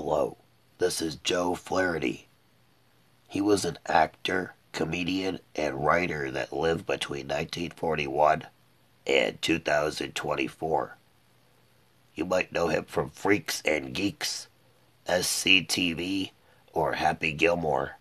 Hello, this is Joe Flaherty. He was an actor, comedian, and writer that lived between 1941 and 2024. You might know him from Freaks and Geeks, SCTV, or Happy Gilmore.